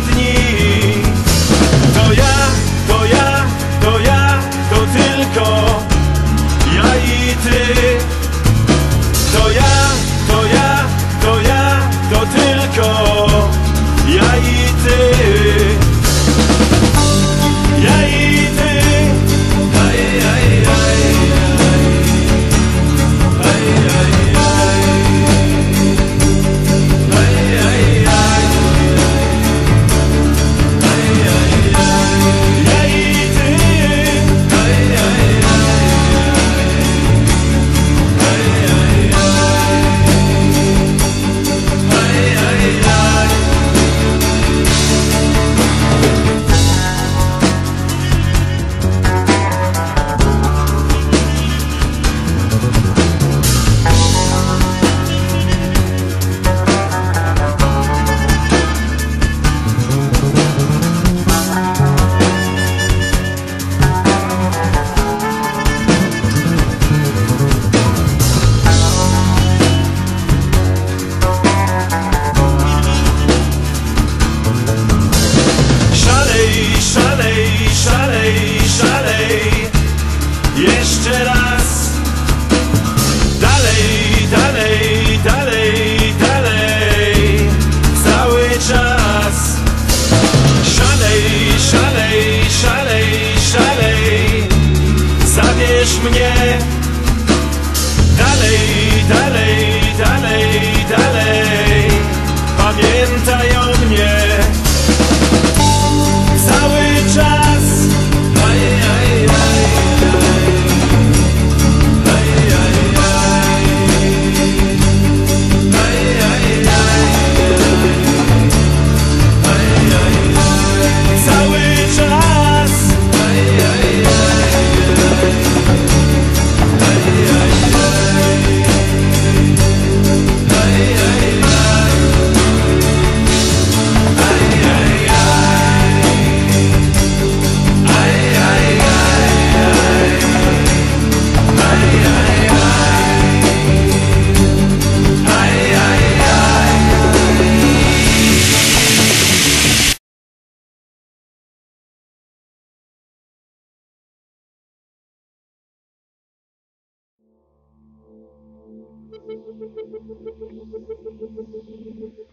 дни. Mnie Thank you.